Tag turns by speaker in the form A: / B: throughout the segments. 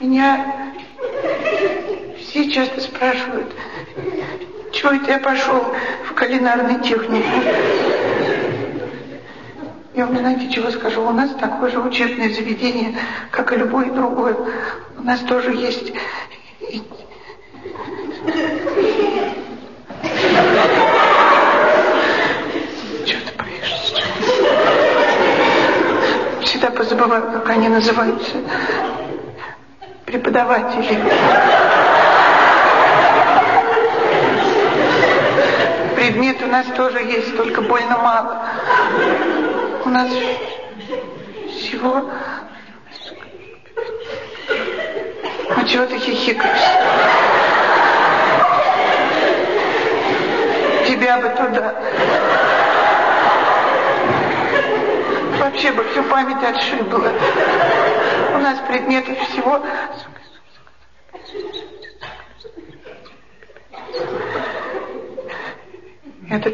A: Меня все часто спрашивают, чего это я пошел в кулинарный техникум. Я вам знаете, чего скажу? У нас такое же учебное заведение, как и любое другое. У нас тоже есть... Чего ты боишься? Всегда позабываю, как они называются. Преподаватели. Предмет у нас тоже есть, только больно мало. У нас всего... А чего ты хихикаешь? Тебя бы туда. Вообще бы всю память отшибла. У нас предметов всего...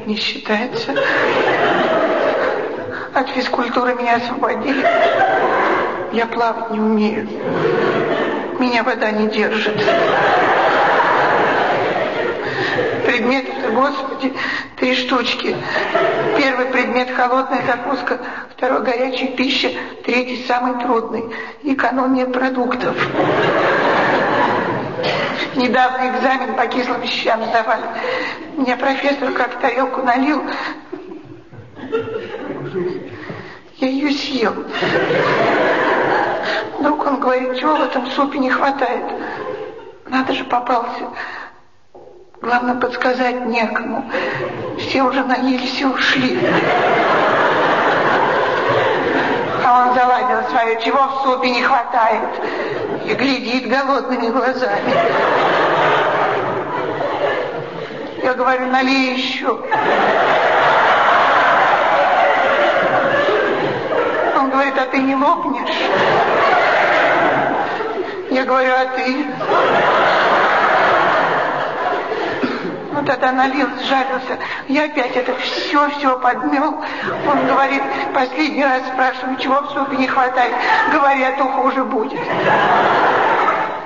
A: не считается. От физкультуры меня освободили. Я плавать не умею. Меня вода не держит. Предметы-то, господи, три штучки. Первый предмет – холодная закуска, второй – горячая пища, третий – самый трудный – экономия продуктов. Недавно экзамен по кислым вещам сдавали. Меня профессор как тарелку налил, я ее съел. Вдруг он говорит, чего в этом супе не хватает? Надо же попался. Главное, подсказать некому. Все уже наелись и ушли. А он заладил свое, чего в супе не хватает. И глядит голодными глазами. Я говорю, налей еще. говорит, а ты не лопнешь? Я говорю, а ты? Ну, тогда налил, сжалился. Я опять это все-все подмел. Он говорит, последний раз спрашиваю, чего в супе не хватает. Говорят, то хуже будет.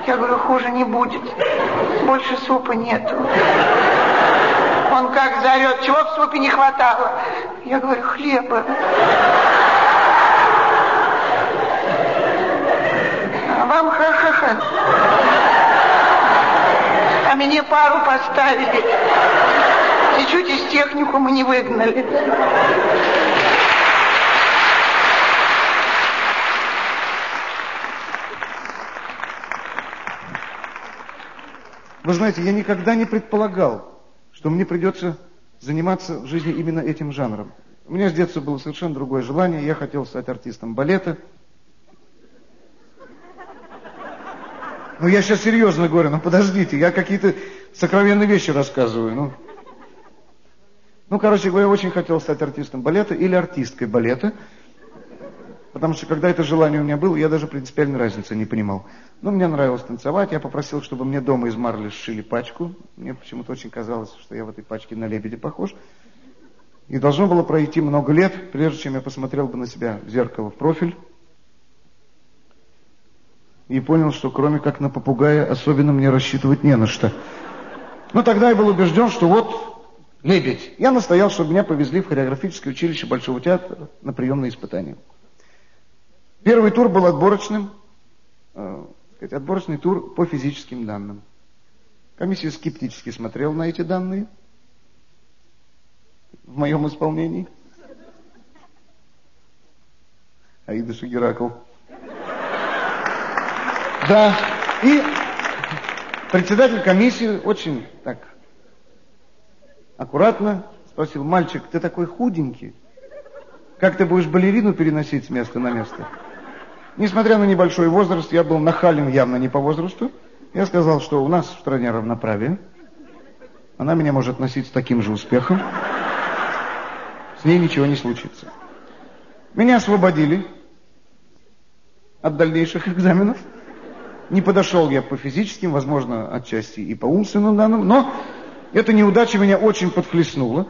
A: Я говорю, хуже не будет. Больше супа нету. Как зовет, чего в супе не хватало? Я говорю, хлеба. вам ха-ха-ха. А мне пару поставили. И чуть из техникума не выгнали.
B: Вы знаете, я никогда не предполагал, что мне придется заниматься в жизни именно этим жанром. У меня с детства было совершенно другое желание. Я хотел стать артистом балета, Ну, я сейчас серьезно говорю, ну, подождите, я какие-то сокровенные вещи рассказываю, ну. Ну, короче говоря, очень хотел стать артистом балета или артисткой балета, потому что когда это желание у меня было, я даже принципиальной разницы не понимал. Но мне нравилось танцевать, я попросил, чтобы мне дома из марли сшили пачку. Мне почему-то очень казалось, что я в этой пачке на лебедя похож. И должно было пройти много лет, прежде чем я посмотрел бы на себя в зеркало в профиль и понял, что кроме как на попугая особенно мне рассчитывать не на что. Но тогда я был убежден, что вот лебедь. Я настоял, чтобы меня повезли в хореографическое училище Большого театра на приемные испытания. Первый тур был отборочным, э, сказать, отборочный тур по физическим данным. Комиссия скептически смотрела на эти данные в моем исполнении. Аида Шагираков. Да. И председатель комиссии очень так аккуратно спросил, мальчик, ты такой худенький, как ты будешь балерину переносить с места на место? Несмотря на небольшой возраст, я был нахален явно не по возрасту. Я сказал, что у нас в стране равноправие. Она меня может носить с таким же успехом. С ней ничего не случится. Меня освободили от дальнейших экзаменов. Не подошел я по физическим, возможно, отчасти и по умственным данным, но эта неудача меня очень подхлестнула.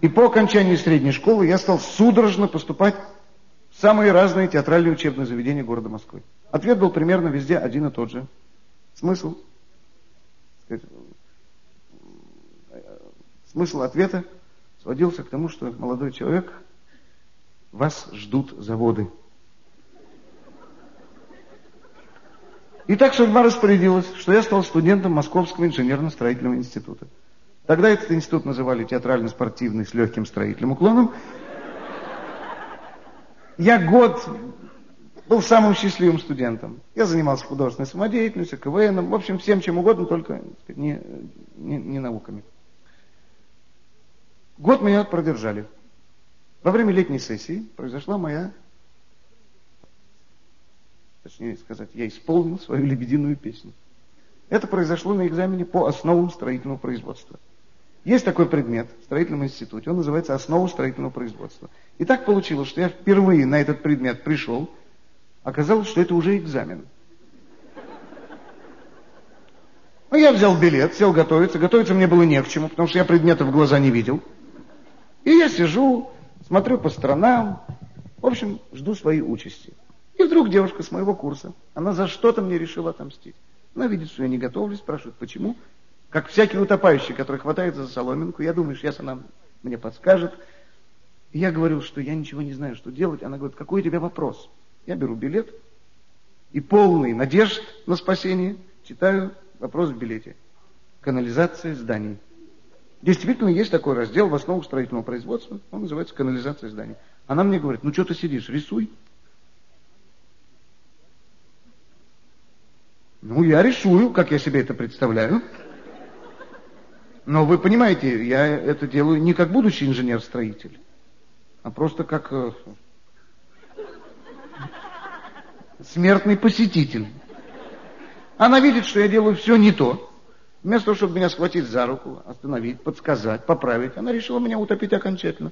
B: И по окончании средней школы я стал судорожно поступать самые разные театральные учебные заведения города Москвы. Ответ был примерно везде один и тот же. Смысл? Смысл ответа сводился к тому, что молодой человек, вас ждут заводы. И так судьба распорядилась, что я стал студентом Московского инженерно-строительного института. Тогда этот институт называли театрально-спортивный с легким строительным уклоном. Я год был самым счастливым студентом. Я занимался художественной самодеятельностью, КВНом, в общем, всем чем угодно, только не, не, не науками. Год меня продержали. Во время летней сессии произошла моя точнее сказать, я исполнил свою лебединую песню. Это произошло на экзамене по основам строительного производства. Есть такой предмет в строительном институте, он называется «Основа строительного производства». И так получилось, что я впервые на этот предмет пришел, оказалось, что это уже экзамен. Ну, я взял билет, сел готовиться. Готовиться мне было не к чему, потому что я предметов в глаза не видел. И я сижу, смотрю по сторонам, в общем, жду своей участи. И вдруг девушка с моего курса, она за что-то мне решила отомстить. Она видит, что я не готовлюсь, спрашивает, почему. Как всякий утопающий, который хватается за соломинку, я думаю, сейчас она мне подскажет. Я говорю, что я ничего не знаю, что делать. Она говорит, какой у тебя вопрос? Я беру билет и полный надежд на спасение читаю вопрос в билете. Канализация зданий. Действительно, есть такой раздел в основах строительного производства, он называется канализация зданий. Она мне говорит, ну что ты сидишь, рисуй. Ну, я рисую, как я себе это представляю. Но вы понимаете, я это делаю не как будущий инженер-строитель, а просто как э, смертный посетитель. Она видит, что я делаю все не то. Вместо того, чтобы меня схватить за руку, остановить, подсказать, поправить, она решила меня утопить окончательно.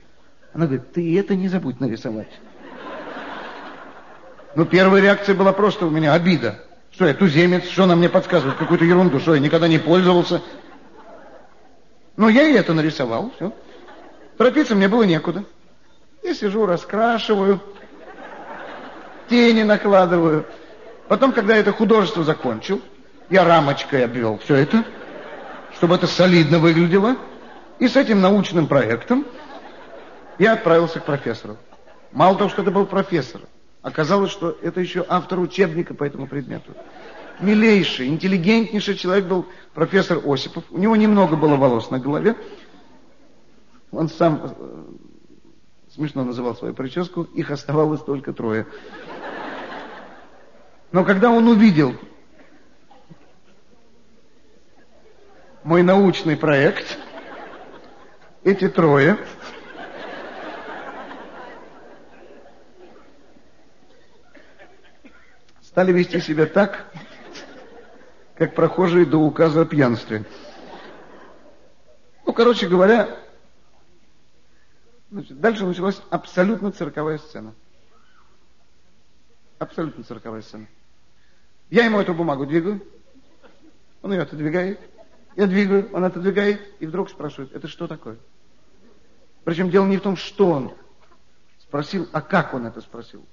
B: Она говорит, ты это не забудь нарисовать. Ну, первая реакция была просто у меня обида. Что я туземец, что она мне подсказывает, какую-то ерунду, что я никогда не пользовался. Ну, я и это нарисовал, все. Торопиться мне было некуда. Я сижу, раскрашиваю, тени накладываю. Потом, когда это художество закончил, я рамочкой обвел все это, чтобы это солидно выглядело. И с этим научным проектом я отправился к профессору. Мало того, что это был профессор, Оказалось, что это еще автор учебника по этому предмету. Милейший, интеллигентнейший человек был профессор Осипов. У него немного было волос на голове. Он сам э, смешно называл свою прическу. Их оставалось только трое. Но когда он увидел мой научный проект, эти трое стали вести себя так, как прохожие до указа о пьянстве. Ну, короче говоря, значит, дальше началась абсолютно цирковая сцена. Абсолютно цирковая сцена. Я ему эту бумагу двигаю, он ее отодвигает, я двигаю, он отодвигает, и вдруг спрашивает, это что такое? Причем дело не в том, что он спросил, а как он это спросил.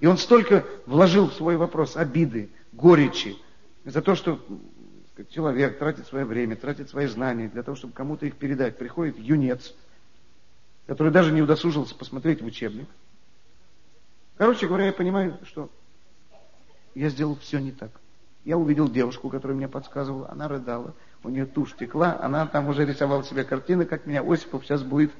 B: И он столько вложил в свой вопрос обиды, горечи, за то, что человек тратит свое время, тратит свои знания для того, чтобы кому-то их передать. Приходит юнец, который даже не удосужился посмотреть в учебник. Короче говоря, я понимаю, что я сделал все не так. Я увидел девушку, которая мне подсказывала, она рыдала, у нее тушь текла, она там уже рисовала себе картины, как меня Осипов сейчас будет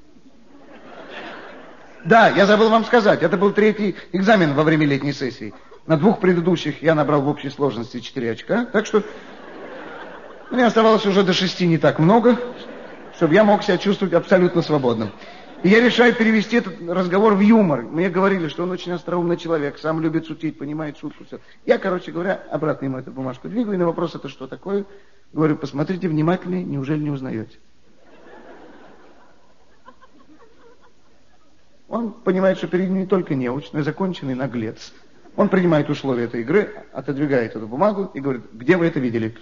B: да, я забыл вам сказать, это был третий экзамен во время летней сессии. На двух предыдущих я набрал в общей сложности 4 очка, так что мне оставалось уже до шести не так много, чтобы я мог себя чувствовать абсолютно свободным. И я решаю перевести этот разговор в юмор. Мне говорили, что он очень остроумный человек, сам любит шутить, понимает шутку. Все. Я, короче говоря, обратно ему эту бумажку двигаю, и на вопрос, это что такое, говорю, посмотрите внимательнее, неужели не узнаете? Он понимает, что перед ним не только неуч, но и законченный наглец. Он принимает условия этой игры, отодвигает эту бумагу и говорит, где вы это видели?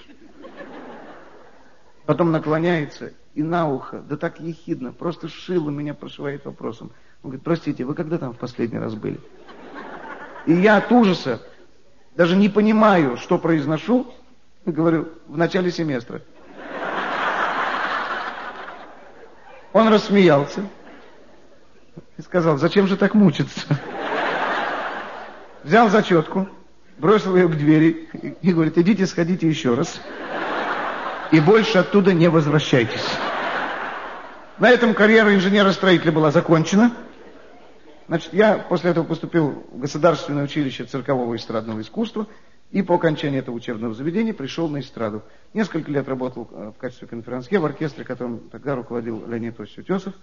B: Потом наклоняется и на ухо, да так ехидно, просто шило меня прошивает вопросом. Он говорит, простите, вы когда там в последний раз были? И я от ужаса
C: даже не понимаю, что произношу, говорю, в начале семестра. Он рассмеялся и сказал, зачем же так мучиться? Взял зачетку, бросил ее к двери и говорит, идите, сходите еще раз. И больше оттуда не возвращайтесь. На этом карьера инженера-строителя была закончена. Значит, я после этого поступил в Государственное училище циркового и эстрадного искусства и по окончании этого учебного заведения пришел на эстраду. Несколько лет работал э, в качестве конферансье в оркестре, которым тогда руководил Леонид Осич Утесов,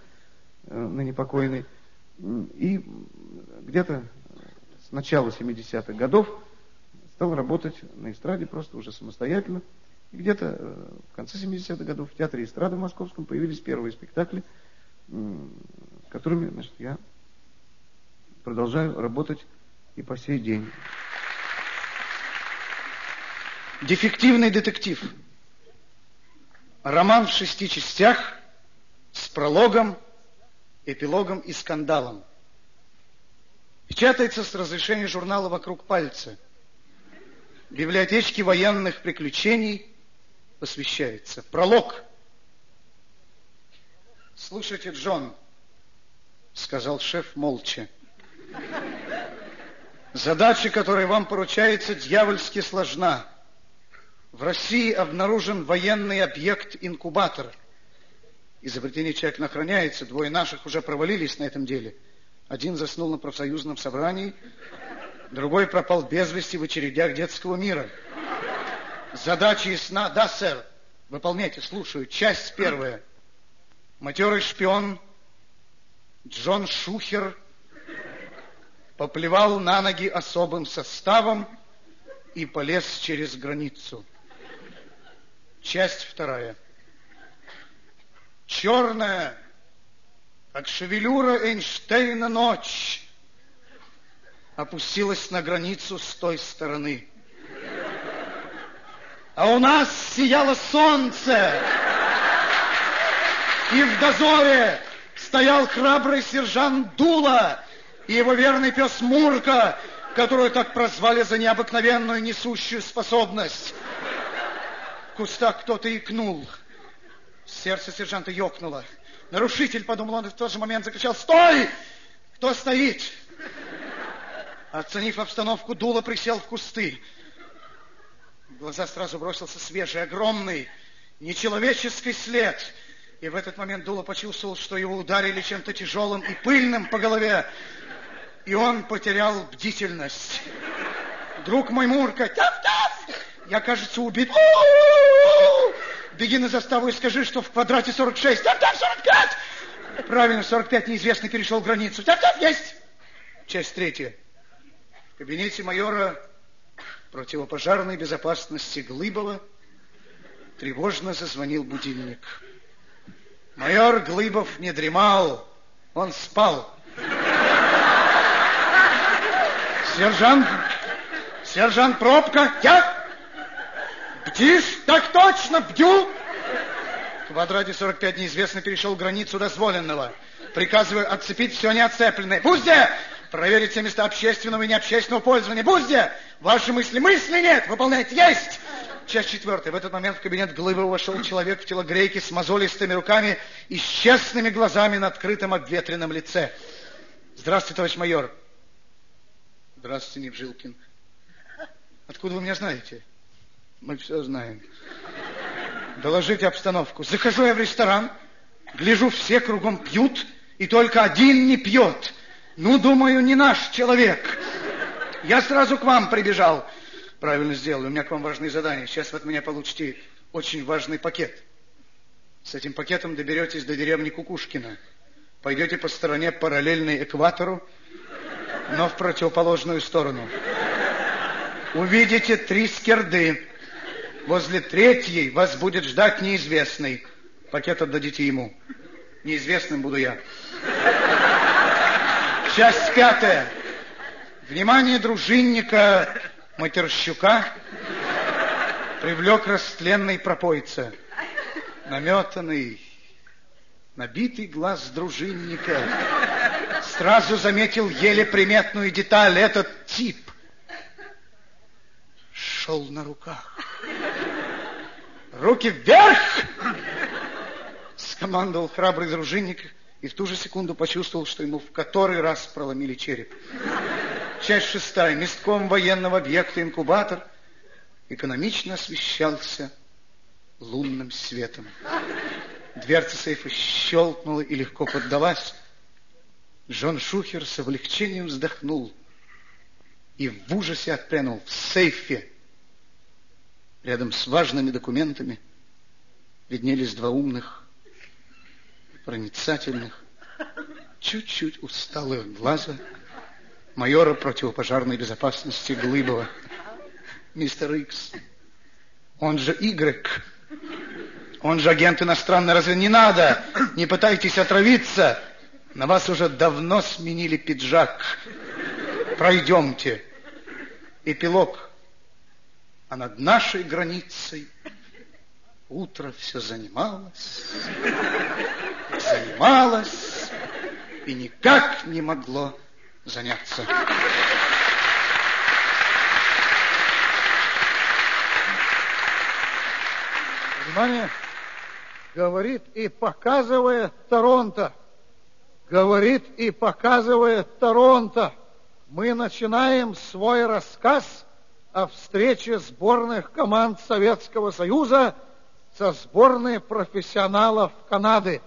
C: э, ныне покойный. И где-то с начала 70-х годов стал работать на эстраде просто уже самостоятельно. И где-то э, в конце 70-х годов в Театре эстрады в Московском появились первые спектакли, которыми значит, я продолжаю работать и по сей день.
B: Дефективный детектив. Роман в шести частях с прологом, эпилогом и скандалом. Печатается с разрешения журнала «Вокруг пальца». Библиотечке военных приключений посвящается. Пролог. Слушайте, Джон, сказал шеф молча. Задача, которая вам поручается, дьявольски сложна. В России обнаружен военный объект-инкубатор. Изобретение тщательно охраняется. Двое наших уже провалились на этом деле. Один заснул на профсоюзном собрании, другой пропал без вести в очередях детского мира. Задача ясна. Да, сэр. Выполняйте, слушаю. Часть первая. Матерый шпион Джон Шухер поплевал на ноги особым составом и полез через границу. Часть вторая. Черная, как шевелюра Эйнштейна ночь, опустилась на границу с той стороны. А у нас сияло солнце, и в дозоре стоял храбрый сержант Дула и его верный пес Мурка, которую так прозвали за необыкновенную несущую способность. В кустах кто-то икнул. Сердце сержанта ёкнуло. Нарушитель, подумал он, в тот же момент закричал, «Стой! Кто стоит?» Оценив обстановку, Дула присел в кусты. В глаза сразу бросился свежий, огромный, нечеловеческий след. И в этот момент Дула почувствовал, что его ударили чем-то тяжелым и пыльным по голове и он потерял бдительность. Друг мой Мурка, тяф-тяф, я, кажется, убит. У-у-у! Беги на заставу и скажи, что в квадрате 46. Тяф-тяф, 45! Правильно, 45 неизвестный перешел границу. Тяф-тяф, есть! Часть третья. В кабинете майора противопожарной безопасности Глыбова тревожно зазвонил будильник. Майор Глыбов не дремал, он спал. Сержант, сержант Пробка, я? Бдишь? Так точно, бдю. В квадрате 45 неизвестно перешел границу дозволенного. Приказываю отцепить все неотцепленное. Бузде! Проверить все места общественного и необщественного пользования. Бузде! Ваши мысли, мысли нет! Выполнять есть! Часть четвертая. В этот момент в кабинет Глыбова вошел человек в телогрейке с мозолистыми руками и с честными глазами на открытом обветренном лице. Здравствуйте, товарищ майор. Здравствуйте, Невжилкин. Откуда вы меня знаете? Мы все знаем. Доложите обстановку. Захожу я в ресторан, гляжу, все кругом пьют, и только один не пьет. Ну, думаю, не наш человек. Я сразу к вам прибежал. Правильно сделал, у меня к вам важные задания. Сейчас вы от меня получите очень важный пакет. С этим пакетом доберетесь до деревни Кукушкина. Пойдете по стороне параллельной экватору, но в противоположную сторону. Увидите три скирды. Возле третьей вас будет ждать неизвестный. Пакет отдадите ему. Неизвестным буду я. Часть пятая. Внимание дружинника Матерщука привлек растленный пропойца. Наметанный, набитый глаз дружинника сразу заметил еле приметную деталь. Этот тип шел на руках. Руки вверх! Скомандовал храбрый дружинник и в ту же секунду почувствовал, что ему в который раз проломили череп. Часть шестая. Местком военного объекта инкубатор экономично освещался лунным светом. Дверца сейфа щелкнула и легко поддалась. Джон Шухер с облегчением вздохнул и в ужасе отпрянул в сейфе. Рядом с важными документами виднелись два умных, проницательных, чуть-чуть усталых глаза майора противопожарной безопасности Глыбова. Мистер Икс, он же Игрек, он же агент иностранный, разве не надо? Не пытайтесь отравиться. На вас уже давно сменили пиджак. Пройдемте. Эпилог. А над нашей границей утро все занималось, занималось и никак не могло заняться.
D: Внимание! Говорит и показывает Торонто. Говорит и показывает Торонто. Мы начинаем свой рассказ о встрече сборных команд Советского Союза со сборной профессионалов Канады.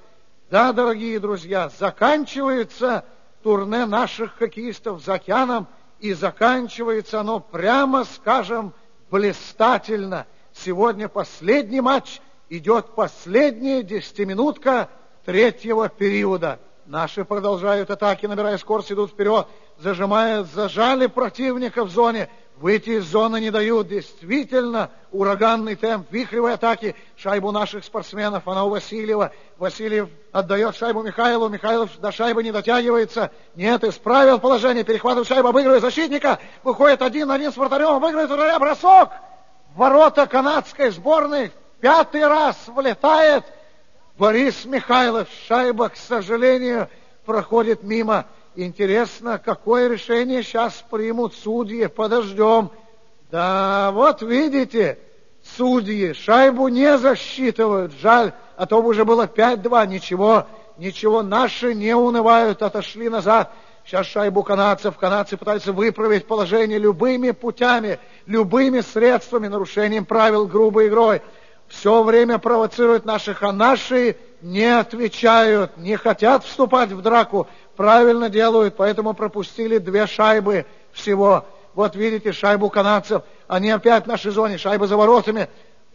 D: Да, дорогие друзья, заканчивается турне наших хоккеистов за океаном, и заканчивается оно, прямо скажем, блистательно. Сегодня последний матч, идет последняя десятиминутка третьего периода. Наши продолжают атаки, набирая скорость, идут вперед, зажимая, зажали противника в зоне. Выйти из зоны не дают. Действительно, ураганный темп, вихревой атаки. Шайбу наших спортсменов, она у Васильева. Васильев отдает шайбу Михайлову. Михайлов до шайбы не дотягивается. Нет, исправил положение. Перехватывает шайбу, обыгрывает защитника. Выходит один на один с вратарем, обыгрывает вратаря. Бросок! ворота канадской сборной. Пятый раз влетает Борис Михайлов. Шайба, к сожалению, проходит мимо. Интересно, какое решение сейчас примут судьи? Подождем. Да, вот видите, судьи шайбу не засчитывают. Жаль, а то уже было 5-2. Ничего, ничего, наши не унывают, отошли назад. Сейчас шайбу канадцев. Канадцы пытаются выправить положение любыми путями, любыми средствами, нарушением правил грубой игрой. Все время провоцируют наших, а наши не отвечают, не хотят вступать в драку правильно делают, поэтому пропустили две шайбы всего. Вот видите шайбу канадцев, они опять в нашей зоне, шайба за воротами,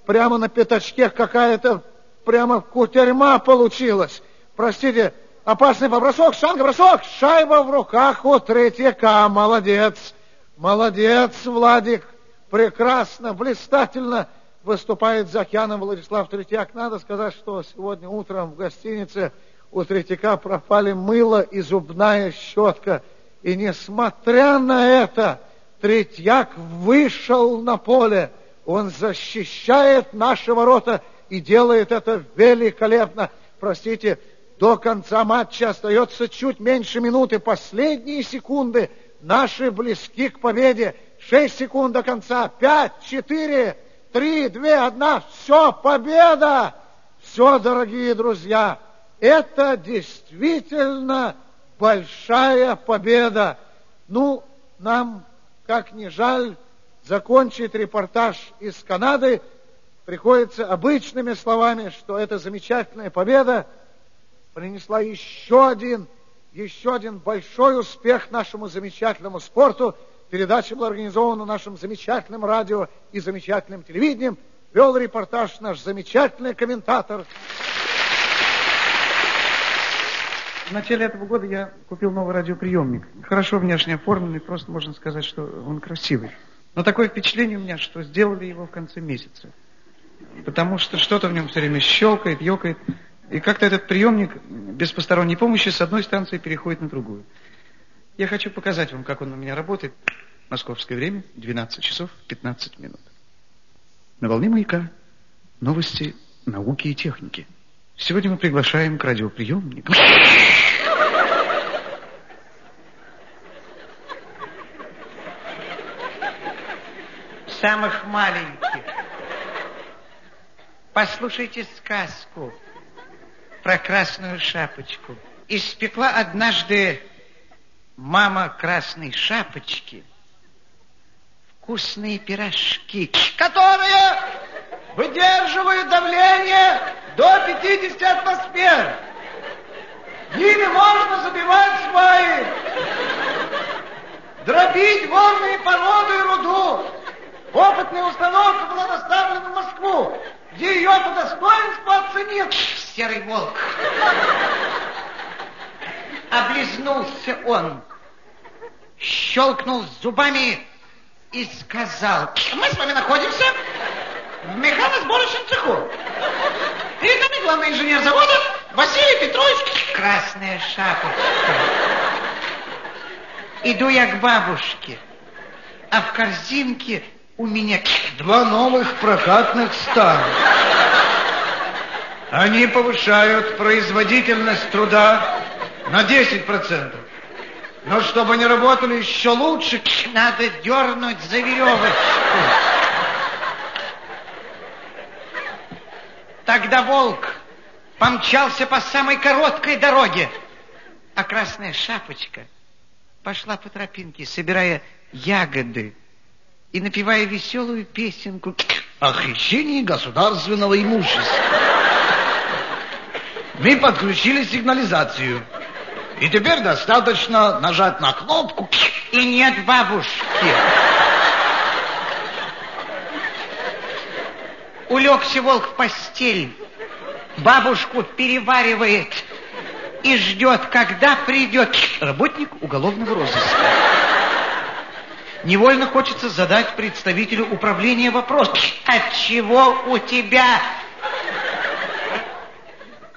D: прямо на пятачке какая-то, прямо кутерьма получилась. Простите, опасный побросок, шанга, бросок, шайба в руках у третьяка, молодец, молодец, Владик, прекрасно, блистательно выступает за океаном Владислав Третьяк. Надо сказать, что сегодня утром в гостинице у Третьяка пропали мыло и зубная щетка. И несмотря на это, Третьяк вышел на поле. Он защищает наши ворота и делает это великолепно. Простите, до конца матча остается чуть меньше минуты. Последние секунды наши близки к победе. Шесть секунд до конца. Пять, четыре, три, две, одна. Все, победа! Все, дорогие друзья, это действительно большая победа. Ну, нам, как ни жаль, закончить репортаж из Канады приходится обычными словами, что эта замечательная победа принесла еще один, еще один большой успех нашему замечательному спорту. Передача была организована нашим замечательным радио и замечательным телевидением. Вел репортаж наш замечательный комментатор
C: В начале этого года я купил новый радиоприемник. Хорошо внешне оформленный, просто можно сказать, что он красивый. Но такое впечатление у меня, что сделали его в конце месяца. Потому что что-то в нем все время щелкает, ёкает. И как-то этот приемник без посторонней помощи с одной станции переходит на другую. Я хочу показать вам, как он у меня работает. Московское время, 12 часов 15 минут. На волне маяка новости науки и техники. Сегодня мы приглашаем к радиоприемнику.
E: самых маленьких. Послушайте сказку про красную шапочку. Испекла однажды мама красной шапочки вкусные пирожки, которые выдерживают давление до 50 атмосфер. Ими можно забивать сваи, дробить горные породы и руду. Опытная установка была доставлена в Москву, где ее по достоинству оценил серый волк. Облизнулся он, щелкнул зубами и сказал, мы с вами находимся в механосборочном цеху. Перед нами главный инженер завода Василий Петрович Красная Шапочка. Иду я к бабушке, а в корзинке у меня два новых прокатных стана. Они повышают производительность труда на 10%. Но чтобы они работали еще лучше, надо дернуть за веревочку. Тогда волк помчался по самой короткой дороге, а красная шапочка пошла по тропинке, собирая ягоды и напевая веселую песенку о хищении государственного имущества. Мы подключили сигнализацию. И теперь достаточно нажать на кнопку. И нет бабушки. Улегся волк в постель, бабушку переваривает и ждет, когда придет работник уголовного розыска. Невольно хочется задать представителю управления вопрос. От чего у тебя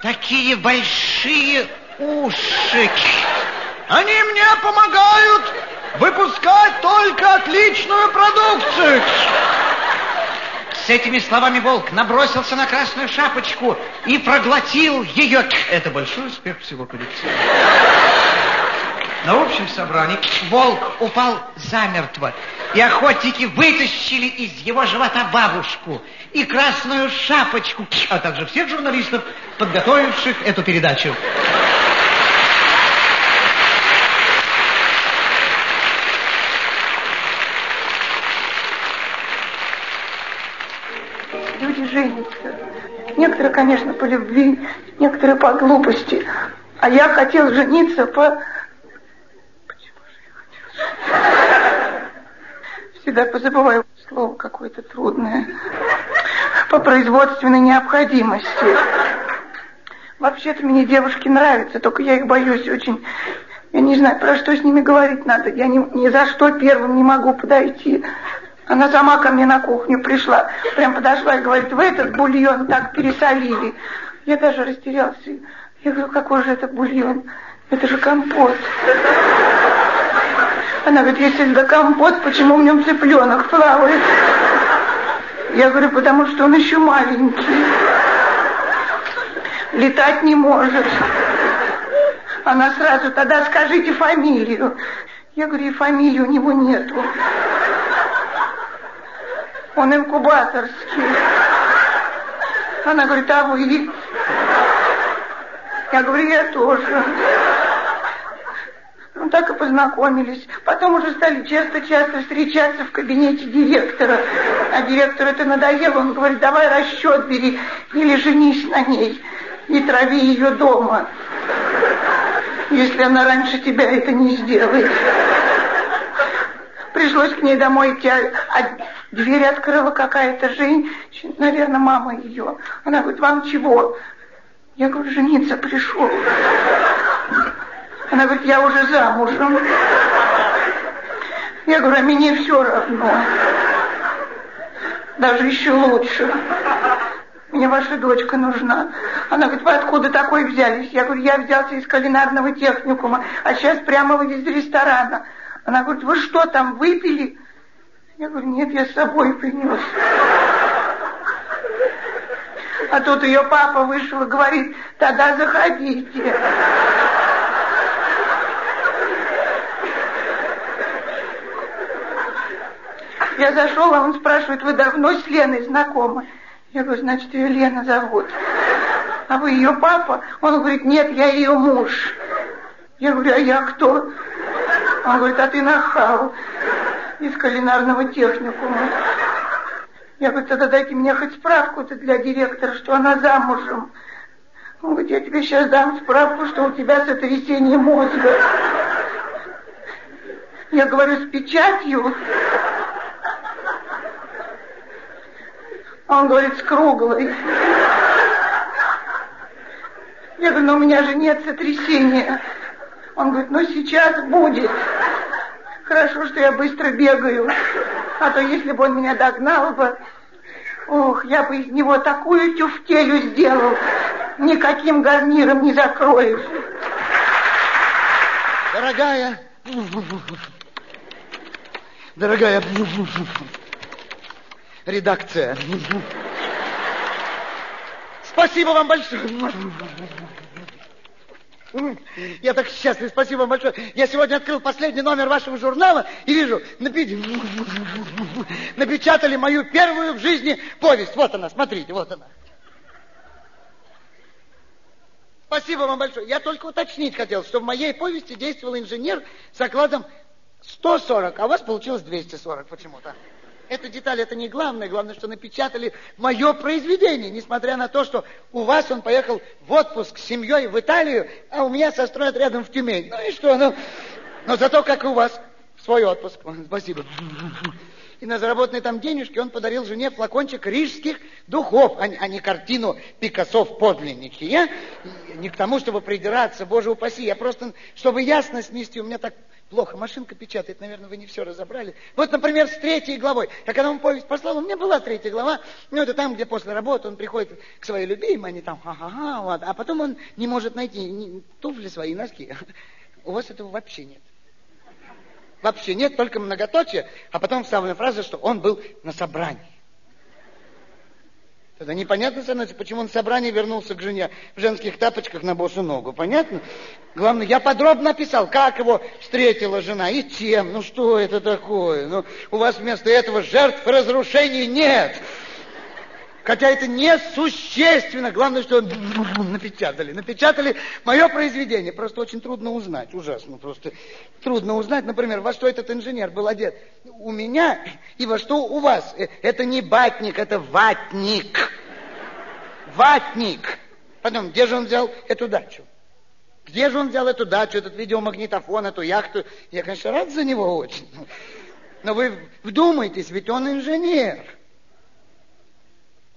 E: такие большие уши? Они мне помогают выпускать только отличную продукцию. С этими словами волк набросился на красную шапочку и проглотил ее. Это большой успех всего коллектива. На общем собрании волк упал замертво, и охотники вытащили из его живота бабушку и красную шапочку, а также всех журналистов, подготовивших эту передачу.
A: Женится. Некоторые, конечно, по любви, некоторые по глупости. А я хотел жениться по... Почему же я хотел? Всегда позабываю слово какое-то трудное. По производственной необходимости. Вообще-то мне девушки нравятся, только я их боюсь очень. Я не знаю, про что с ними говорить надо. Я ни, ни за что первым не могу подойти. Она сама ко мне на кухню пришла, прям подошла и говорит, вы этот бульон так пересолили. Я даже растерялся. Я говорю, какой же это бульон? Это же компот. Она говорит, если это компот, почему в нем цыпленок плавает? Я говорю, потому что он еще маленький. Летать не может. Она сразу, тогда скажите фамилию. Я говорю, и фамилии у него нету. Он инкубаторский. Она говорит, а вы? Я говорю, я тоже. Ну, так и познакомились. Потом уже стали часто-часто встречаться в кабинете директора. А директору это надоело. Он говорит, давай расчет бери или женись на ней. И трави ее дома. Если она раньше тебя это не сделает. Пришлось к ней домой идти. Дверь открыла какая-то женщина, наверное, мама ее. Она говорит, вам чего? Я говорю, жениться пришел. Она говорит, я уже замужем. Я говорю, а мне все равно. Даже еще лучше. Мне ваша дочка нужна. Она говорит, вы откуда такой взялись? Я говорю, я взялся из кулинарного техникума, а сейчас прямо вы из ресторана. Она говорит, вы что там, выпили? Я говорю, нет, я с собой принес. А тут ее папа вышел и говорит, тогда заходите. Я зашел, а он спрашивает, вы давно с Леной знакомы? Я говорю, значит, ее Лена зовут. А вы ее папа? Он говорит, нет, я ее муж. Я говорю, а я кто? Он говорит, а ты нахал из кулинарного техникума. Я говорю, тогда дайте мне хоть справку-то для директора, что она замужем. Он говорит, я тебе сейчас дам справку, что у тебя сотрясение мозга. Я говорю, с печатью. Он говорит, с круглой. Я говорю, но у меня же нет сотрясения. Он говорит, ну сейчас будет. Хорошо, что я быстро бегаю. А то если бы он меня догнал бы, ох, я бы из него такую тюфтелю сделал, никаким гарниром не закроешь.
B: Дорогая, дорогая редакция, спасибо вам большое. Я так счастлив, спасибо вам большое. Я сегодня открыл последний номер вашего журнала и вижу, напечатали мою первую в жизни повесть. Вот она, смотрите, вот она. Спасибо вам большое. Я только уточнить хотел, что в моей повести действовал инженер с окладом 140, а у вас получилось 240 почему-то. Эта деталь, это не главное. Главное, что напечатали мое произведение, несмотря на то, что у вас он поехал в отпуск с семьей в Италию, а у меня состроят рядом в Тюмень. Ну и что, ну, но зато как у вас свой отпуск. Спасибо. И на заработанные там денежки он подарил жене флакончик рижских духов, а, а не картину Пикассо в подлиннике. Я не к тому, чтобы придираться, боже упаси, я просто, чтобы ясность нести, у меня так Плохо, машинка печатает, наверное, вы не все разобрали. Вот, например, с третьей главой. Я когда вам повесть послал, у меня была третья глава. Ну, это там, где после работы он приходит к своей любимой, они там ха-ха-ха, вот. А потом он не может найти туфли свои, носки. У вас этого вообще нет. Вообще нет, только многоточие, а потом вставлена фраза, что он был на собрании. Тогда непонятно становится, почему он в собрании вернулся к жене в женских тапочках на босу ногу. Понятно? Главное, я подробно написал, как его встретила жена и чем. Ну что это такое? Ну, у вас вместо этого жертв разрушений нет. Хотя это несущественно. Главное, что напечатали. Напечатали мое произведение. Просто очень трудно узнать. Ужасно просто. Трудно узнать, например, во что этот инженер был одет. У меня и во что у вас. Э, это не батник, это ватник. Ватник. Потом, где же он взял эту дачу? Где же он взял эту дачу, этот видеомагнитофон, эту яхту? Я, конечно, рад за него очень. Но вы вдумайтесь, ведь он инженер.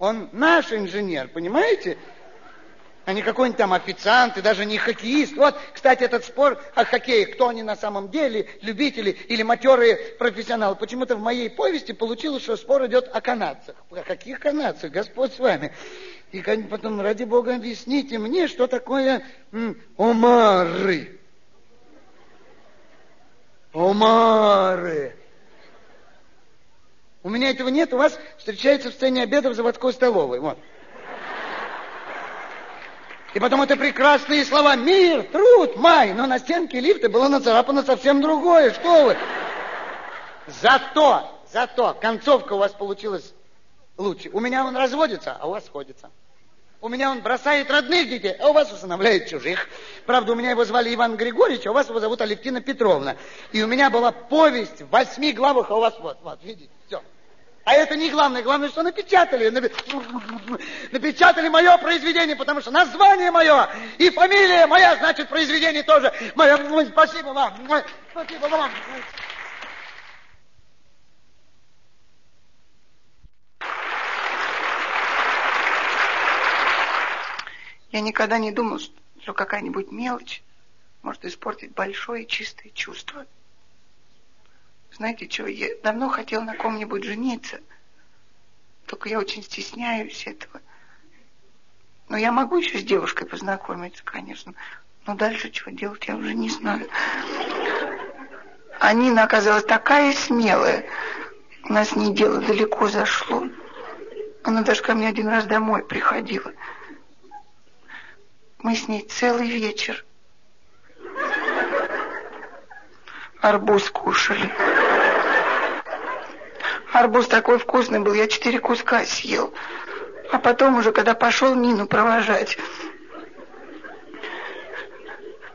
B: Он наш инженер, понимаете? А не какой-нибудь там официант и даже не хоккеист. Вот, кстати, этот спор о хоккее, кто они на самом деле, любители или матерые профессионалы. Почему-то в моей повести получилось, что спор идет о канадцах. О каких канадцах? Господь с вами. И потом, ради бога, объясните мне, что такое м, омары. Омары. У меня этого нет, у вас встречается в сцене обеда в заводской столовой. Вот. И потом это прекрасные слова «мир», «труд», «май». Но на стенке лифта было нацарапано совсем другое. Что вы? Зато, зато концовка у вас получилась лучше. У меня он разводится, а у вас сходится. У меня он бросает родных детей, а у вас усыновляет чужих. Правда, у меня его звали Иван Григорьевич, а у вас его зовут Алевтина Петровна. И у меня была повесть в восьми главах, а у вас вот, вот, видите, все. А это не главное. Главное, что напечатали. Напечатали мое произведение, потому что название мое и фамилия моя, значит, произведение тоже мое. Спасибо вам. Спасибо вам.
A: Я никогда не думал, что какая-нибудь мелочь может испортить большое чистое чувство. Знаете что, я давно хотел на ком-нибудь жениться. Только я очень стесняюсь этого. Но я могу еще с девушкой познакомиться, конечно. Но дальше чего делать, я уже не знаю. А Нина оказалась такая смелая. У нас не дело далеко зашло. Она даже ко мне один раз домой приходила. Мы с ней целый вечер арбуз кушали. Арбуз такой вкусный был, я четыре куска съел. А потом уже, когда пошел Нину провожать,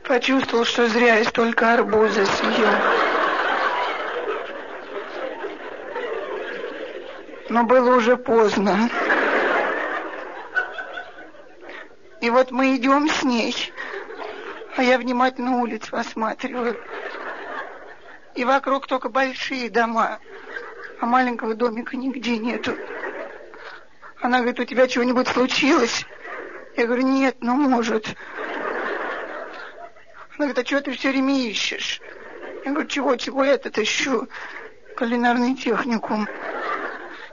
A: почувствовал, что зря я столько арбуза съел. Но было уже поздно. И вот мы идем с ней, а я внимательно улицу осматриваю. И вокруг только большие дома, а маленького домика нигде нету. Она говорит, у тебя чего-нибудь случилось? Я говорю, нет, ну может. Она говорит, а чего ты все время ищешь? Я говорю, чего, чего я этот ищу? Кулинарный техникум.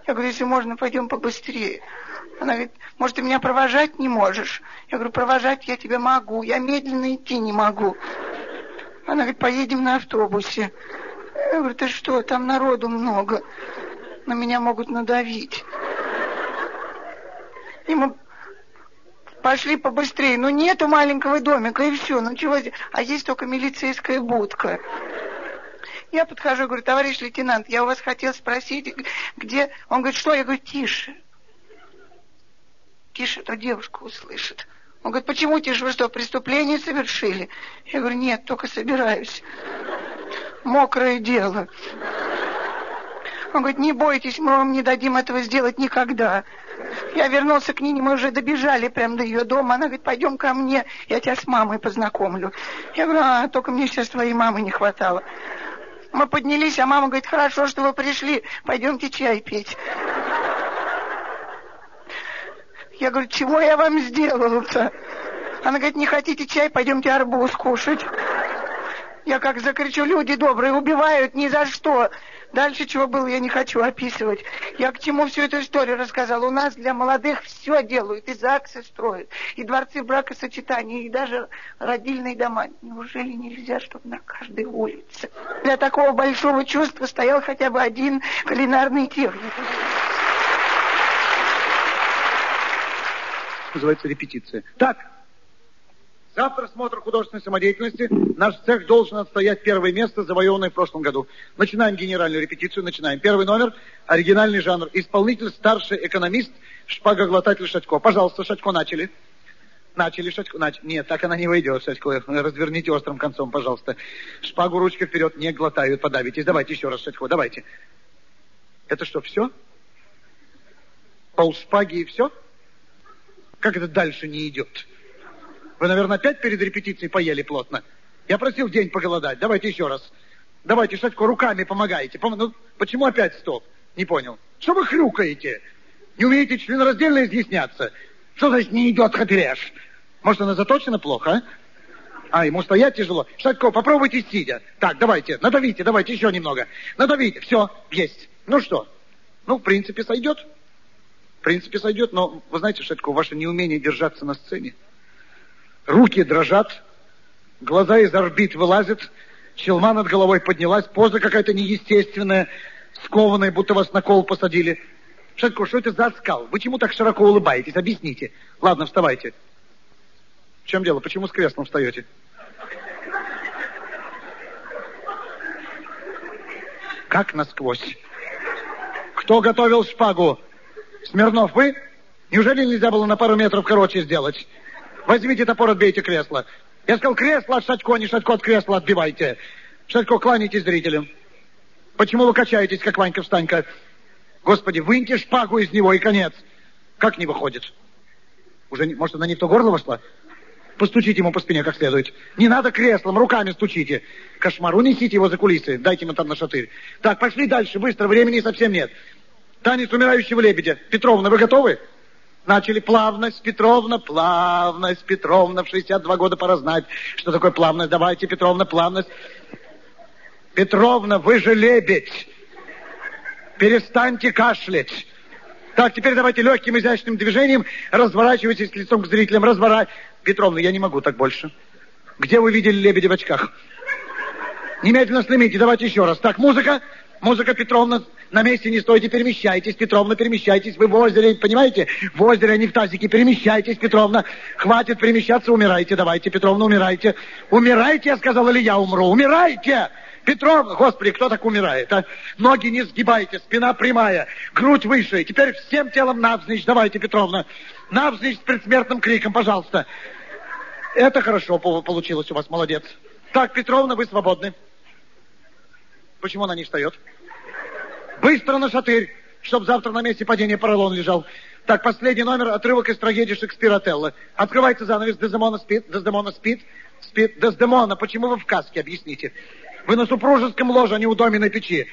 A: Я говорю, если можно, пойдем побыстрее. Она говорит, может, ты меня провожать не можешь? Я говорю, провожать я тебя могу, я медленно идти не могу. Она говорит, поедем на автобусе. Я говорю, ты что, там народу много. На меня могут надавить. И мы пошли побыстрее. Ну, нету маленького домика, и все. Ну, чего? А есть только милицейская будка. Я подхожу, говорю, товарищ лейтенант, я у вас хотел спросить, где... Он говорит, что? Я говорю, тише. Тише, то девушка услышит. Он говорит, почему тише, вы что, преступление совершили? Я говорю, нет, только собираюсь. Мокрое дело. Он говорит, не бойтесь, мы вам не дадим этого сделать никогда. Я вернулся к Нине, мы уже добежали прямо до ее дома. Она говорит, пойдем ко мне, я тебя с мамой познакомлю. Я говорю, а, только мне сейчас твоей мамы не хватало. Мы поднялись, а мама говорит, хорошо, что вы пришли, пойдемте чай пить. Я говорю, чего я вам сделала-то? Она говорит, не хотите чай, пойдемте арбуз кушать. Я как закричу, люди добрые, убивают ни за что. Дальше чего было, я не хочу описывать. Я к чему всю эту историю рассказала. У нас для молодых все делают, и ЗАГСы строят, и дворцы бракосочетания, и даже родильные дома. Неужели нельзя, чтобы на каждой улице для такого большого чувства стоял хотя бы один кулинарный техник?
B: Называется репетиция. Так, Завтра смотр художественной самодеятельности. Наш цех должен отстоять первое место, завоеванное в прошлом году. Начинаем генеральную репетицию, начинаем. Первый номер, оригинальный жанр. Исполнитель, старший экономист, шпагоглотатель Шатько. Пожалуйста, Шатько, начали. Начали, Шатько, начали. Нет, так она не войдет, Шатько. Разверните острым концом, пожалуйста. Шпагу ручкой вперед, не глотают, подавитесь. Давайте еще раз, Шатько, давайте. Это что, все? Пол шпаги и все? Как это дальше не идет? Вы, наверное, опять перед репетицией поели плотно. Я просил день поголодать. Давайте еще раз. Давайте, Шатько, руками помогайте. Пом... Ну, почему опять стоп? Не понял. Что вы хрюкаете? Не умеете членораздельно изъясняться? Что значит не идет хапереж? Может, она заточена плохо, а? А, ему стоять тяжело. Шатько, попробуйте сидя. Так, давайте, надавите, давайте еще немного. Надавите, все, есть. Ну что? Ну, в принципе, сойдет. Принципе, сойдет, но, вы знаете, Шатько, ваше неумение держаться на сцене, Руки дрожат, глаза из орбит вылазят, челма над головой поднялась, поза какая-то неестественная, скованная, будто вас на кол посадили. Шатко, что это за скал? Вы чему так широко улыбаетесь? Объясните. Ладно, вставайте. В чем дело? Почему с креслом встаете? Как насквозь? Кто готовил шпагу? Смирнов, вы? Неужели нельзя было на пару метров короче сделать? Возьмите топор, отбейте кресло. Я сказал, кресло от Шатько, не Шатько от кресла отбивайте. Шатько, кланяйтесь зрителям. Почему вы качаетесь, как Ванька-встанька? Господи, выньте шпагу из него и конец. Как не выходит? Уже, не, может, она не то горло вошла? Постучите ему по спине как следует. Не надо креслом, руками стучите. Кошмар, унесите его за кулисы, дайте ему там на шатырь. Так, пошли дальше, быстро, времени совсем нет. Танец умирающего лебедя. Петровна, вы готовы? Начали плавность, Петровна, плавность, Петровна, в 62 года пора знать, что такое плавность. Давайте, Петровна, плавность. Петровна, вы же лебедь. Перестаньте кашлять. Так, теперь давайте легким изящным движением разворачивайтесь лицом к зрителям. Разворачивайтесь. Петровна, я не могу так больше. Где вы видели лебедя в очках? Немедленно снимите, давайте еще раз. Так. Музыка Петровна, на месте не стойте, перемещайтесь, Петровна, перемещайтесь. Вы в озере, понимаете? В озере, а не в тазике. Перемещайтесь, Петровна. Хватит перемещаться, умирайте. Давайте, Петровна, умирайте. Умирайте, я сказал, или я умру. Умирайте! Петровна, господи, кто так умирает, а? Ноги не сгибайте, спина прямая, грудь выше. Теперь всем телом навзничь, давайте, Петровна. Навзничь с предсмертным криком, пожалуйста. Это хорошо получилось у вас, молодец. Так, Петровна, вы свободны. Почему она не встает? Быстро на шатырь, чтобы завтра на месте падения поролон лежал. Так, последний номер, отрывок из трагедии Шекспира Телла. Открывайте занавес, Дездемона спит, Дездемона спит, спит. Дездемона, почему вы в каске, объясните. Вы на супружеском ложе, а не у доме печи.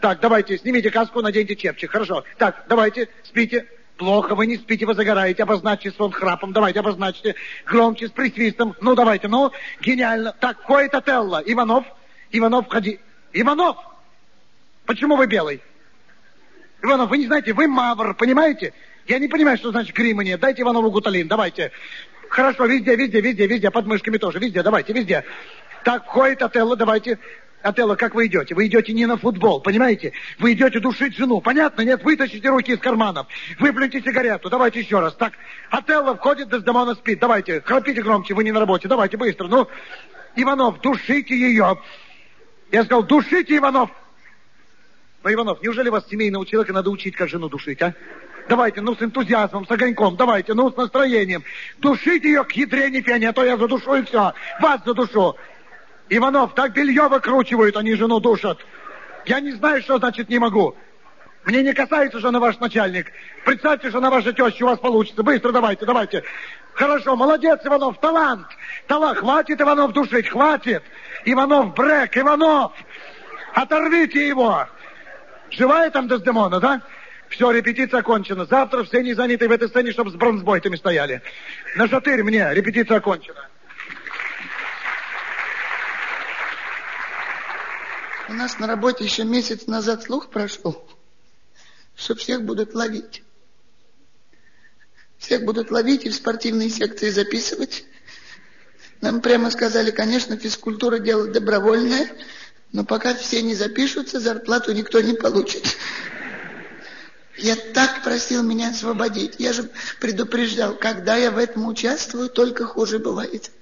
B: Так, давайте, снимите каску, наденьте чепчик. Хорошо. Так, давайте, спите. Плохо, вы не спите, вы загораете. Обозначьте сон храпом. Давайте, обозначьте. Громче, с присвистом. Ну, давайте, ну. Гениально. Так, кое-то Телла. Иванов. Иванов, входи. Иванов! Почему вы белый? Иванов, вы не знаете, вы мавр, понимаете? Я не понимаю, что значит гримания. Дайте Иванову гуталин, давайте. Хорошо, везде, везде, везде, везде, под мышками тоже, везде, давайте, везде. Так, входит Отелло, давайте. Отелло, как вы идете? Вы идете не на футбол, понимаете? Вы идете душить жену, понятно? Нет, вытащите руки из карманов, выплюньте сигарету, давайте еще раз. Так, Отелло входит, Дездемона спит, давайте, храпите громче, вы не на работе, давайте, быстро, ну. Иванов, душите ее. Я сказал, душите, Иванов. Ну, Иванов, неужели вас семейного человека надо учить, как жену душить, а? Давайте, ну, с энтузиазмом, с огоньком, давайте, ну, с настроением. Душите ее к ядрене пени, а то я задушу и все. Вас задушу. Иванов, так белье выкручивают, они жену душат. Я не знаю, что значит не могу. Мне не касается, она ваш начальник. Представьте, что она ваша теща, у вас получится. Быстро давайте, давайте. Хорошо, молодец, Иванов, талант. Талант, хватит, Иванов, душить, хватит. Иванов, брек, Иванов. Оторвите его. Живая там Дездемона, да? Все, репетиция окончена. Завтра все не заняты в этой сцене, чтобы с бронзбойтами стояли. На шатырь мне, репетиция окончена.
A: У нас на работе еще месяц назад слух прошел, что всех будут ловить. Всех будут ловить и в спортивные секции записывать. Нам прямо сказали, конечно, физкультура дело добровольное, но пока все не запишутся, зарплату никто не получит. Я так просил меня освободить. Я же предупреждал, когда я в этом участвую, только хуже бывает.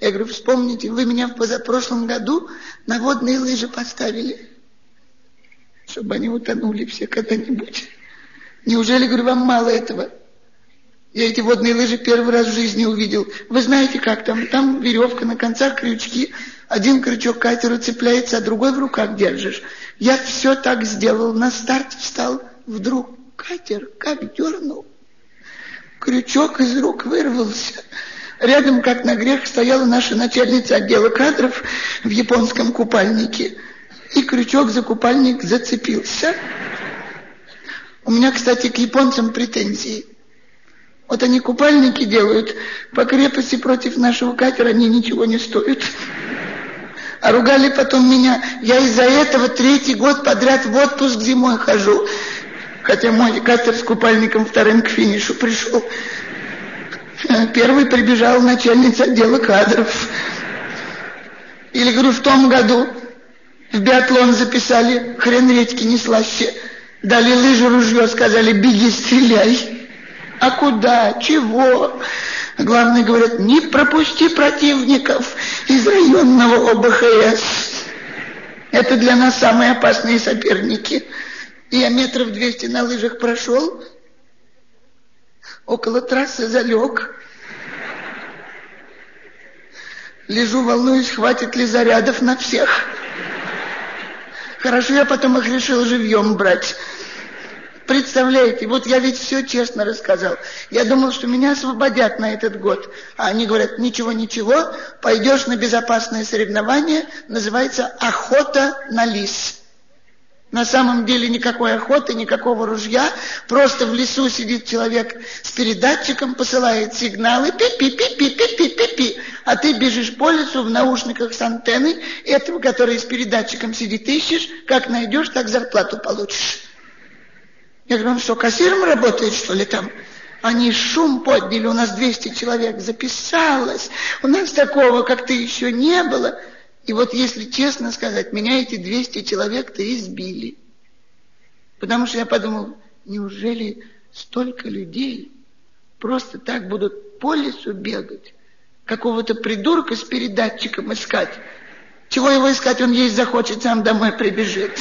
A: Я говорю, вспомните, вы меня в позапрошлом году на водные лыжи поставили, чтобы они утонули все когда-нибудь. Неужели, говорю, вам мало этого? Я эти водные лыжи первый раз в жизни увидел. Вы знаете, как там? Там веревка, на концах крючки. Один крючок катеру цепляется, а другой в руках держишь. Я все так сделал. На старт встал. Вдруг катер как дернул. Крючок из рук вырвался. Рядом, как на грех, стояла наша начальница отдела кадров в японском купальнике. И крючок за купальник зацепился. У меня, кстати, к японцам претензии. Вот они купальники делают, по крепости против нашего катера они ничего не стоят. А ругали потом меня. Я из-за этого третий год подряд в отпуск зимой хожу. Хотя мой катер с купальником вторым к финишу пришел. Первый прибежал начальница отдела кадров. Или, говорю, в том году в биатлон записали, хрен редьки не слаще. Дали лыжи, ружье, сказали, беги, стреляй. А куда? Чего? Главное, говорят, не пропусти противников из районного ОБХС. Это для нас самые опасные соперники. Я метров двести на лыжах прошел, около трассы залег. Лежу, волнуюсь, хватит ли зарядов на всех. Хорошо, я потом их решил живьем брать. Представляете, вот я ведь все честно рассказал. Я думал, что меня освободят на этот год. А они говорят, ничего, ничего, пойдешь на безопасное соревнование, называется «Охота на лис». На самом деле никакой охоты, никакого ружья. Просто в лесу сидит человек с передатчиком, посылает сигналы пи-пи-пи-пи-пи-пи-пи-пи. А ты бежишь по лесу в наушниках с антенной. Этого, который с передатчиком сидит, ищешь. Как найдешь, так зарплату получишь. Я говорю, он что, кассиром работает, что ли, там? Они шум подняли, у нас 200 человек записалось. У нас такого как-то еще не было. И вот, если честно сказать, меня эти 200 человек-то избили. Потому что я подумал, неужели столько людей просто так будут по лесу бегать, какого-то придурка с передатчиком искать? Чего его искать, он есть захочет, сам домой прибежит.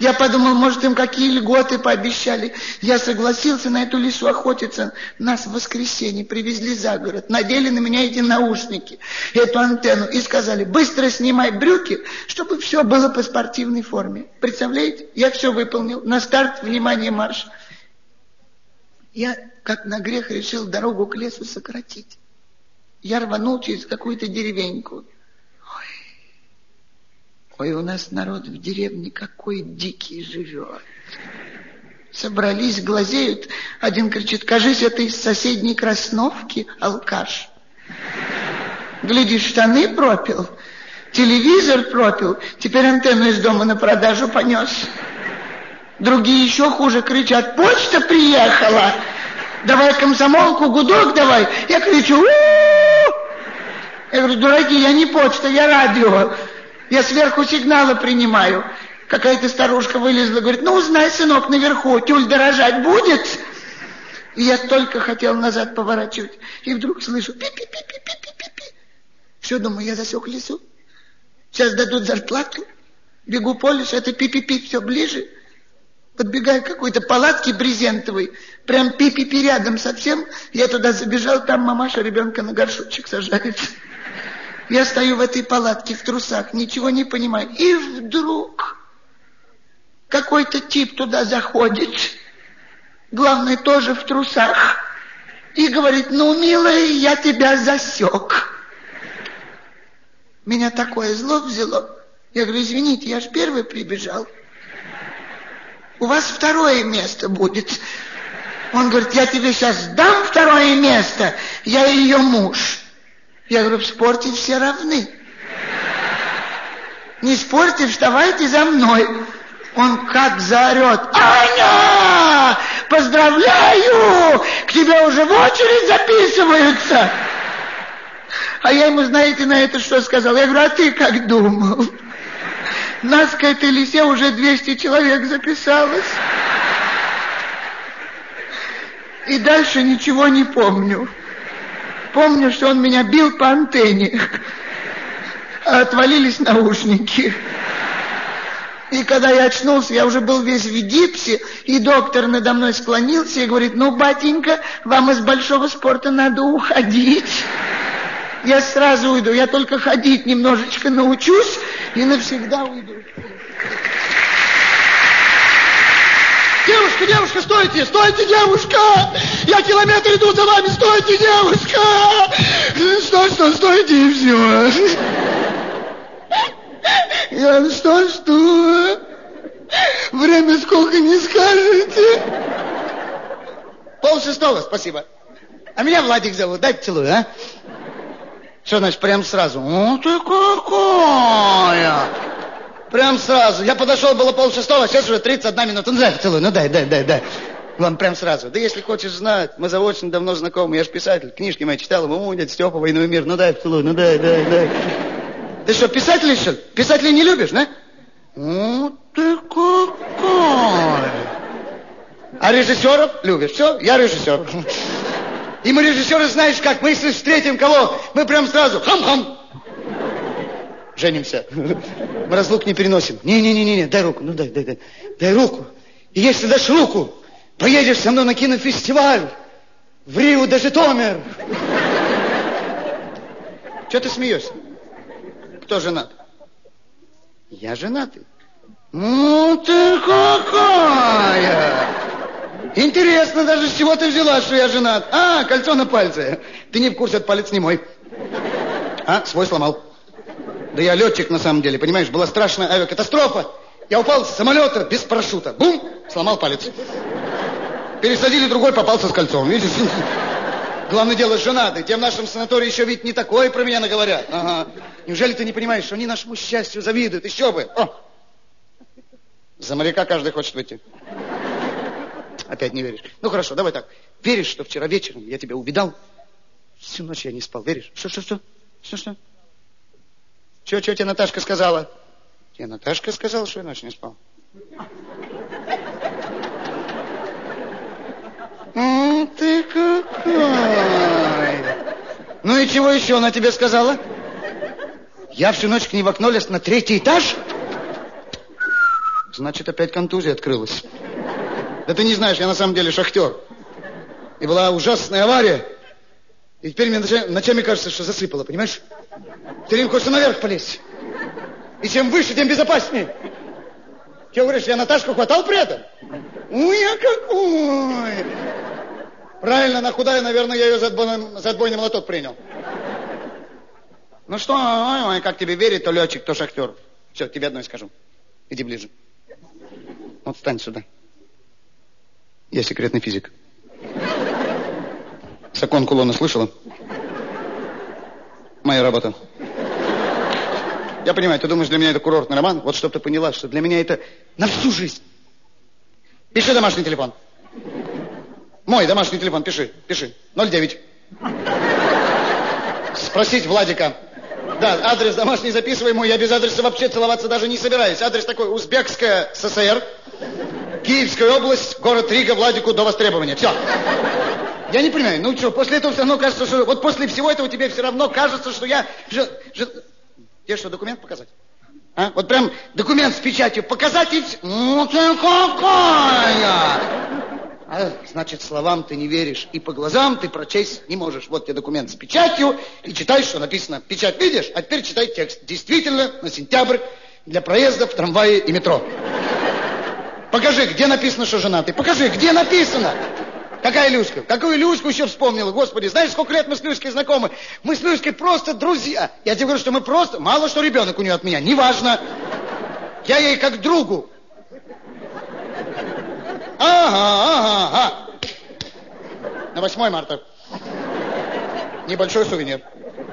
A: Я подумал, может, им какие льготы пообещали. Я согласился на эту лису охотиться. Нас в воскресенье привезли за город, надели на меня эти наушники, эту антенну и сказали, быстро снимай брюки, чтобы все было по спортивной форме. Представляете? Я все выполнил. На старт, внимание, марш. Я, как на грех, решил дорогу к лесу сократить. Я рванул через какую-то деревеньку. Ой, у нас народ в деревне какой дикий живет. Собрались, глазеют. Один кричит, кажись, это из соседней Красновки алкаш. Глядишь, штаны пропил, телевизор пропил, теперь антенну из дома на продажу понес. Другие еще хуже кричат, почта приехала, давай комсомолку, гудок давай. Я кричу, У -у -у! Я говорю, дураки, я не почта, я радио. Я сверху сигналы принимаю. Какая-то старушка вылезла, говорит, ну узнай, сынок, наверху, тюль дорожать будет? И я только хотел назад поворачивать. И вдруг слышу пи-пи-пи-пи-пи-пи-пи. Все, думаю, я засек лесу. Сейчас дадут зарплату. Бегу по лесу, это пи-пи-пи все ближе. Подбегаю к какой-то палатке брезентовой. Прям пи-пи-пи рядом совсем. Я туда забежал, там мамаша ребенка на горшочек сажает. Я стою в этой палатке в трусах, ничего не понимаю. И вдруг какой-то тип туда заходит, главное, тоже в трусах, и говорит, ну, милая, я тебя засек. Меня такое зло взяло. Я говорю, извините, я же первый прибежал. У вас второе место будет. Он говорит, я тебе сейчас дам второе место, я ее муж. Я говорю, в спорте все равны. Не спорьте, вставайте за мной. Он как заорет. Аня, поздравляю, к тебе уже в очередь записываются. А я ему, знаете, на это что сказал? Я говорю, а ты как думал? Нас к этой лисе уже 200 человек записалось. И дальше ничего не помню. Помню, что он меня бил по антенне. Отвалились наушники. И когда я очнулся, я уже был весь в гипсе, и доктор надо мной склонился и говорит, ну, батенька, вам из большого спорта надо уходить. Я сразу уйду, я только ходить немножечко научусь и навсегда уйду.
B: Девушка, девушка, стойте, стойте, девушка! Я километр иду за вами, стойте, девушка! Стой, стой, стойте, и все. Я что, что? Время сколько не скажете? Пол шестого, спасибо. А меня Владик зовут, дай поцелуй, а? Что значит, прям сразу? О, ты какая! Прям сразу. Я подошел, было пол шестого, сейчас уже 31 минута. Ну дай поцелуй, ну дай, дай, дай, дай. Вам прям сразу. Да если хочешь знать, мы заочно давно знакомы. Я же писатель, книжки мои читал, ему дядя Степа, «Войну и мир». Ну дай поцелуй, ну дай, дай, дай. Ты что, писателей что? Писателей не любишь, да? Ну ты какой. А режиссеров любишь? Все, я режиссер. И мы режиссеры, знаешь как, мы если встретим кого, мы прям сразу хам-хам женимся. Мы разлук не переносим. Не-не-не, дай руку, ну дай, дай, дай. Дай руку. И если дашь руку, поедешь со мной на кинофестиваль в Рио де Житомир. Что ты смеешься? Кто женат? Я женатый. Ну ты какая! Интересно даже, с чего ты взяла, что я женат. А, кольцо на пальце. Ты не в курсе, этот палец не мой. А, свой сломал. Да я летчик на самом деле, понимаешь, была страшная авиакатастрофа. Я упал с самолета без парашюта. Бум, сломал палец. Пересадили другой, попался с кольцом. Видишь? Главное дело, женатый. Тем нашим санатории еще ведь не такое про меня наговорят. Ага. Неужели ты не понимаешь, что они нашему счастью завидуют? Еще бы. О! За моряка каждый хочет выйти. Опять не веришь. Ну хорошо, давай так. Веришь, что вчера вечером я тебя увидал? Всю ночь я не спал. Веришь? Что, что, что? Что, что? Что, что тебе Наташка сказала? Тебе Наташка сказала, что я ночь не спал. ты какой! Ну и чего еще она тебе сказала? Я всю ночь к ней в окно лез на третий этаж? Значит, опять контузия открылась. Да ты не знаешь, я на самом деле шахтер. И была ужасная авария. И теперь мне ночами, ночами кажется, что засыпало, понимаешь? Теперь им хочется наверх полезть. И чем выше, тем безопаснее. Чего говоришь, я Наташку хватал при этом? Ну, я какой! Правильно, на худая, наверное, я ее за отбойный, за отбойный молоток принял. Ну что, ой, ой, как тебе верит, то летчик, то шахтер. Все, тебе одно скажу. Иди ближе. Вот встань сюда. Я секретный физик. Закон кулона слышала? Моя работа. Я понимаю, ты думаешь, для меня это курортный роман? Вот чтобы ты поняла, что для меня это на всю жизнь. Пиши домашний телефон. Мой домашний телефон, пиши, пиши. 09. Спросить Владика. Да, адрес домашний записывай мой. Я без адреса вообще целоваться даже не собираюсь. Адрес такой, Узбекская ССР, Киевская область, город Рига, Владику до востребования. Все. Я не понимаю, ну что, после этого все равно кажется, что... Вот после всего этого тебе все равно кажется, что я... Ж, ж, тебе что, документ показать? А? Вот прям документ с печатью показать и... Ну ты какая! А, значит, словам ты не веришь, и по глазам ты прочесть не можешь. Вот тебе документ с печатью, и читай, что написано. Печать видишь, а теперь читай текст. Действительно, на сентябрь для проезда в трамвае и метро. Покажи, где написано, что женатый. Покажи, где написано. Какая Люська? Какую Люську еще вспомнила? Господи, знаешь, сколько лет мы с Люськой знакомы? Мы с Люськой просто друзья. Я тебе говорю, что мы просто... Мало что ребенок у нее от меня, неважно. Я ей как другу. Ага, ага, ага. На 8 марта. Небольшой сувенир.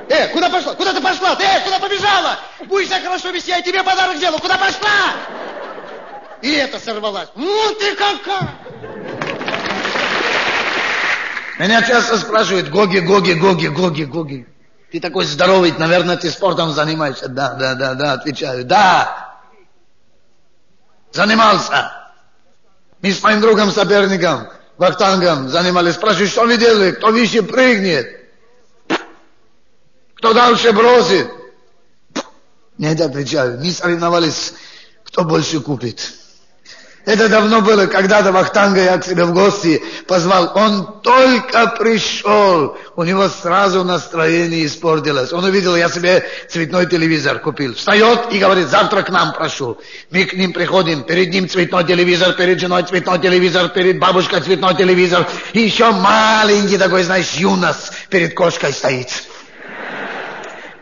B: Э, куда пошла? Куда ты пошла? Ты, э, куда побежала? Будешь себя хорошо вести, я тебе подарок сделаю. Куда пошла? И это сорвалась. Ну ты какая!
F: Меня часто спрашивают, Гоги, Гоги, Гоги, Гоги, Гоги. Ты такой здоровый, наверное, ты спортом занимаешься. Да, да, да, да, отвечаю. Да. Занимался. Мы с моим другом, соперником, Вахтангом занимались. Спрашиваю, что вы делали? Кто выше прыгнет? Кто дальше бросит? Нет, отвечаю. Мы соревновались, кто больше купит. Это давно было, когда-то Вахтанга я к себе в гости позвал. Он только пришел, у него сразу настроение испортилось. Он увидел, я себе цветной телевизор купил. Встает и говорит, завтра к нам прошу. Мы к ним приходим, перед ним цветной телевизор, перед женой цветной телевизор, перед бабушкой цветной телевизор. И еще маленький такой, знаешь, юнос перед кошкой стоит.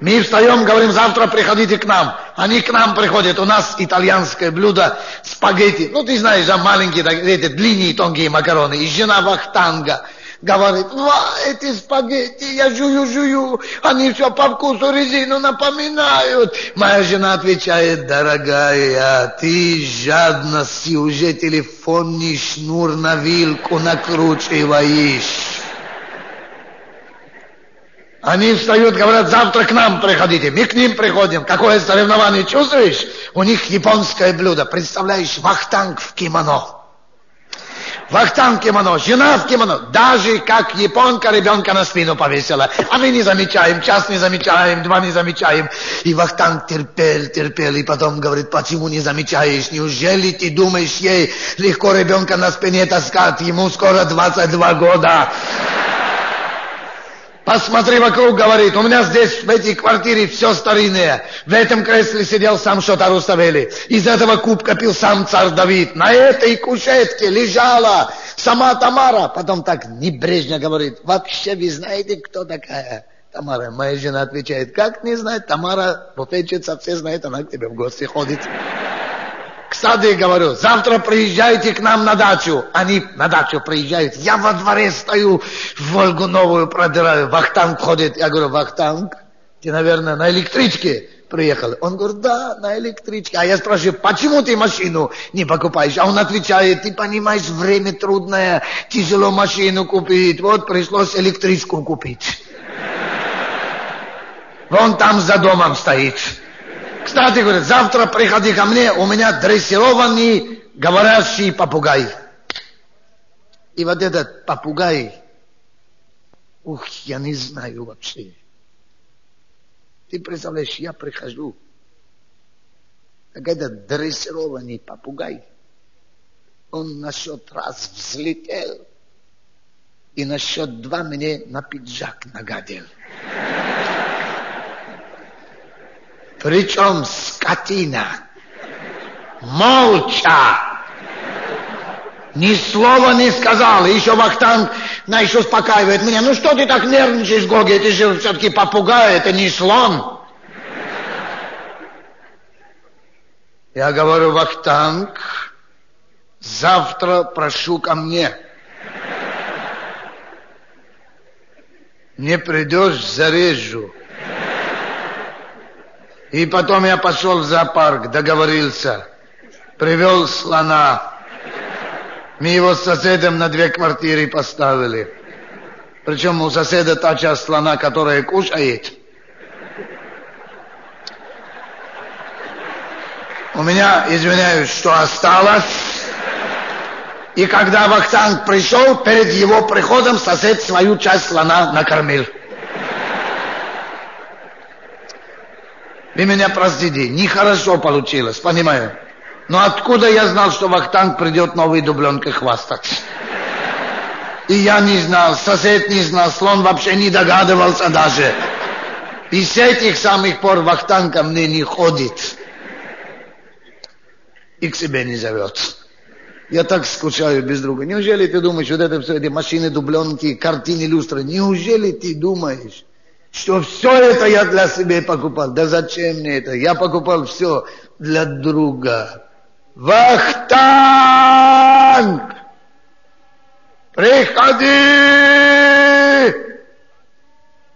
F: Мы встаем, говорим, завтра приходите к нам. Они к нам приходят. У нас итальянское блюдо спагетти. Ну, ты знаешь, а маленькие, эти длинные тонкие макароны. И жена Вахтанга говорит, ва, эти спагетти, я жую-жую, они все по вкусу резину напоминают. Моя жена отвечает, дорогая, ты жадности уже телефонный шнур на вилку накручиваешь. Они встают, говорят, завтра к нам приходите. Мы к ним приходим. Какое соревнование чувствуешь? У них японское блюдо. Представляешь, вахтанг в кимоно. Вахтанг кимоно, жена в кимоно. Даже как японка ребенка на спину повесила. А мы не замечаем, час не замечаем, два не замечаем. И Вахтанг терпел, терпел. И потом говорит, почему не замечаешь? Неужели ты думаешь, ей легко ребенка на спине таскать? Ему скоро 22 года. Посмотри вокруг, говорит, у меня здесь в этой квартире все старинное. В этом кресле сидел сам Шота Руставели. Из этого кубка пил сам царь Давид. На этой кушетке лежала сама Тамара. Потом так небрежно говорит, вообще вы знаете, кто такая? Тамара, моя жена отвечает, как не знать, Тамара буфетчица, все знают, она к тебе в гости ходит. Кстати, говорю, завтра приезжайте к нам на дачу. Они на дачу приезжают. Я во дворе стою, Волгу новую продираю. Вахтанг ходит. Я говорю, Вахтанг, ты, наверное, на электричке приехал. Он говорит, да, на электричке. А я спрашиваю, почему ты машину не покупаешь? А он отвечает, ты понимаешь, время трудное, тяжело машину купить. Вот пришлось электричку купить. Вон там за домом стоит. Кстати, говорит, завтра приходи ко мне, у меня дрессированный говорящий попугай. И вот этот попугай, ух, я не знаю вообще. Ты представляешь, я прихожу, как этот дрессированный попугай, он на счет раз взлетел, и на счет два мне на пиджак нагадил. Причем скотина. Молча. Ни слова не сказал. Еще Вахтанг, знаешь, успокаивает меня. Ну что ты так нервничаешь, Гоги? Ты же все-таки попугай, это не слон. Я говорю, Вахтанг, завтра прошу ко мне. Не придешь, зарежу. И потом я пошел в зоопарк, договорился. Привел слона. Мы его с соседом на две квартиры поставили. Причем у соседа та часть слона, которая кушает. У меня, извиняюсь, что осталось. И когда Вахтанг пришел, перед его приходом сосед свою часть слона накормил. Вы меня простите, нехорошо получилось, понимаю. Но откуда я знал, что Вахтанг придет новой дубленкой хвастаться? И я не знал, сосед не знал, слон вообще не догадывался даже. И с этих самых пор Вахтанг ко мне не ходит. И к себе не зовет. Я так скучаю без друга. Неужели ты думаешь, вот это все, эти машины, дубленки, картины, люстры, неужели ты думаешь, что все это я для себя покупал. Да зачем мне это? Я покупал все для друга. Вахтанг! Приходи!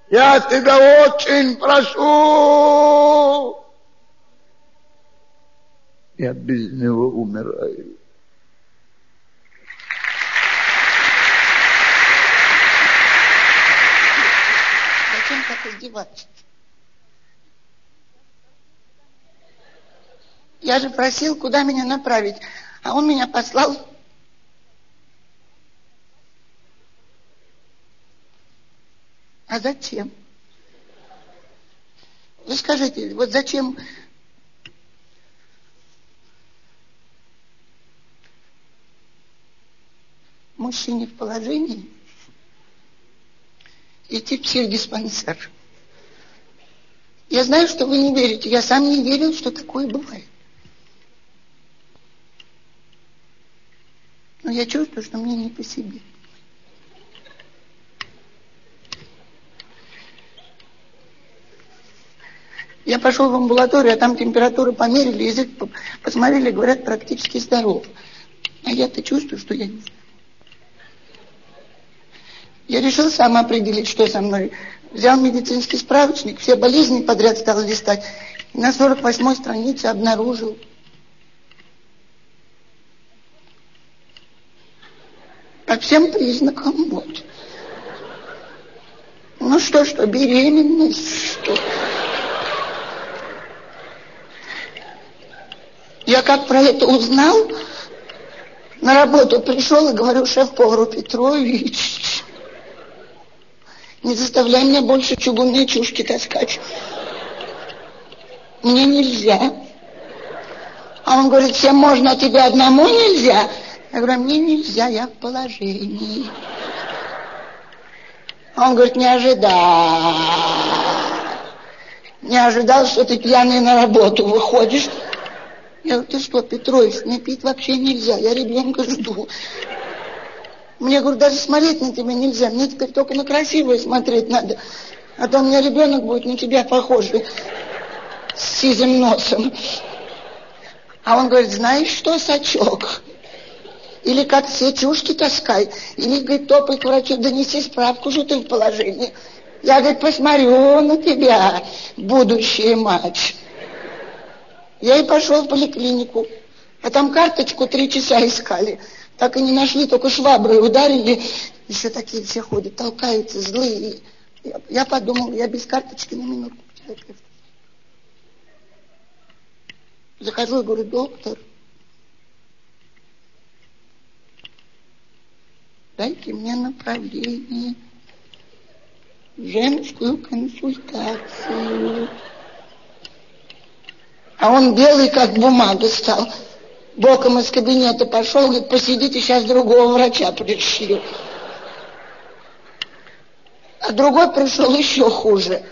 F: Я тебя очень прошу! Я без него умираю.
A: Издеваться. Я же просил, куда меня направить, а он меня послал. А зачем? Вы скажите, вот зачем мужчине в положении идти в психдиспансер? Я знаю, что вы не верите. Я сам не верил, что такое бывает. Но я чувствую, что мне не по себе. Я пошел в амбулаторию, а там температуру померили, язык посмотрели, говорят, практически здоров. А я-то чувствую, что я не знаю. Я решил сам определить, что со мной. Взял медицинский справочник, все болезни подряд стал листать. И на 48-й странице обнаружил. По всем признакам вот. Ну что, что, беременность, что... Я как про это узнал, на работу пришел и говорю шеф-повару Петрович, не заставляй меня больше чугунные чушки таскать. Мне нельзя. А он говорит, всем можно, а тебе одному нельзя. Я говорю, мне нельзя, я в положении. А он говорит, не ожидал. Не ожидал, что ты пьяный на работу выходишь. Я говорю, ты что, Петрович, мне пить вообще нельзя, я ребенка жду. Мне, говорю, даже смотреть на тебя нельзя. Мне теперь только на красивое смотреть надо. А то у меня ребенок будет на тебя похожий. С сизым носом. А он говорит, знаешь что, сачок? Или как все чушки таскай. Или, говорит, топай к врачу, донеси справку, что ты в положении. Я, говорит, посмотрю на тебя, будущая мать. Я и пошел в поликлинику. А там карточку три часа искали. Так и не нашли, только шваброй ударили. Еще такие все ходят, толкаются, злые. Я, я подумал, я без карточки на терапевту. Захожу и говорю, доктор, дайте мне направление. женскую консультацию. А он белый, как бумага стал. Боком из кабинета пошел, говорит, посидите, сейчас другого врача пришлю. А другой пришел еще хуже.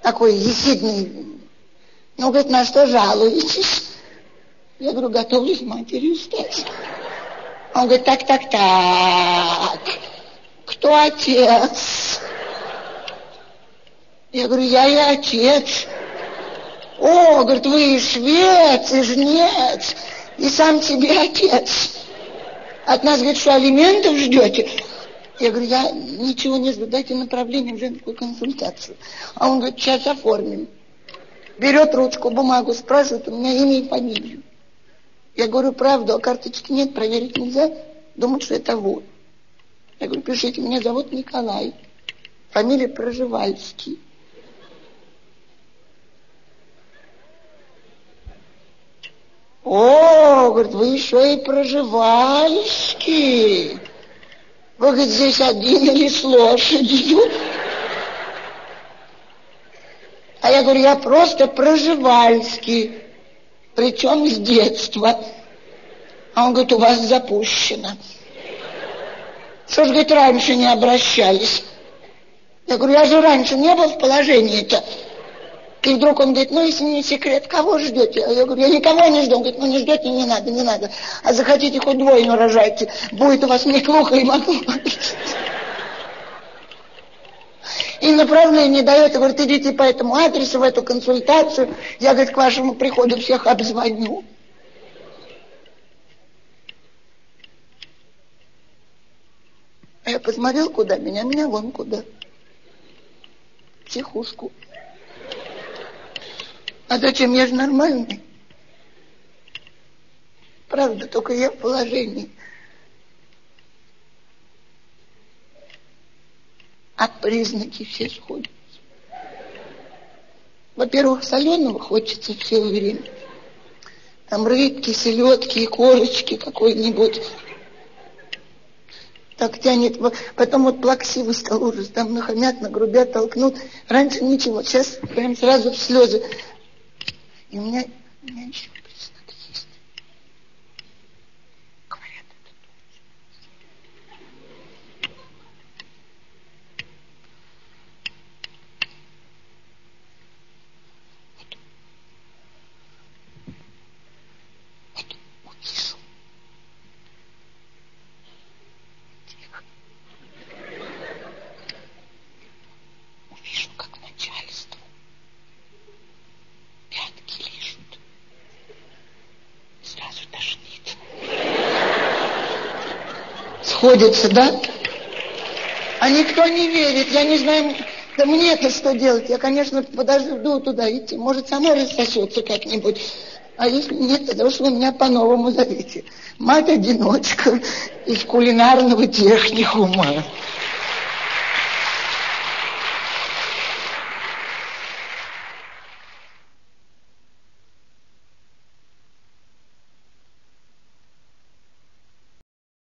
A: Такой ехидный. Ну, говорит, на что жалуетесь? Я говорю, готовлюсь матерью стать. Он говорит, так, так, так. Кто отец? Я говорю, я и отец. О, говорит, вы и швец, и жнец, и сам себе отец. От нас, говорит, что алиментов ждете? Я говорю, я ничего не жду, дайте направление в женскую консультацию. А он говорит, сейчас оформим. Берет ручку, бумагу, спрашивает у меня имя и фамилию. Я говорю, правду, а карточки нет, проверить нельзя. Думают, что это вор. Я говорю, пишите, меня зовут Николай. Фамилия Проживальский. О, говорит, вы еще и Проживальский. Вы, говорит, здесь один или с лошадью? А я говорю, я просто Проживальский. Причем с детства. А он говорит, у вас запущено. Что ж, говорит, раньше не обращались? Я говорю, я же раньше не был в положении-то. И вдруг он говорит, ну, если не секрет, кого ждете? А я говорю, я никого не жду. Он говорит, ну, не ждете, не надо, не надо. А захотите, хоть двойню рожайте. Будет у вас неплохо и могу. И направление дает, и говорит, идите по этому адресу, в эту консультацию. Я, говорит, к вашему приходу всех обзвоню. А я посмотрел, куда меня, меня вон куда. Психушку. А зачем? Я же нормальный. Правда, только я в положении. А признаки все сходятся. Во-первых, соленого хочется все время. Там рыбки, селедки корочки какой-нибудь. Так тянет. Потом вот плаксивый стал ужас. Там нахамят, нагрубят, толкнут. Раньше ничего. Сейчас прям сразу в слезы. И у меня, у меня еще признак есть. Говорят, это точно. Вот, вот увижу. Тихо. Увижу, как начальство пятки лижут. Сразу тошнит. Сходится, да? А никто не верит. Я не знаю, да мне-то что делать? Я, конечно, подожду туда идти. Может, сама рассосется как-нибудь. А если нет, тогда уж вы меня по-новому зовите. Мать-одиночка из кулинарного техникума.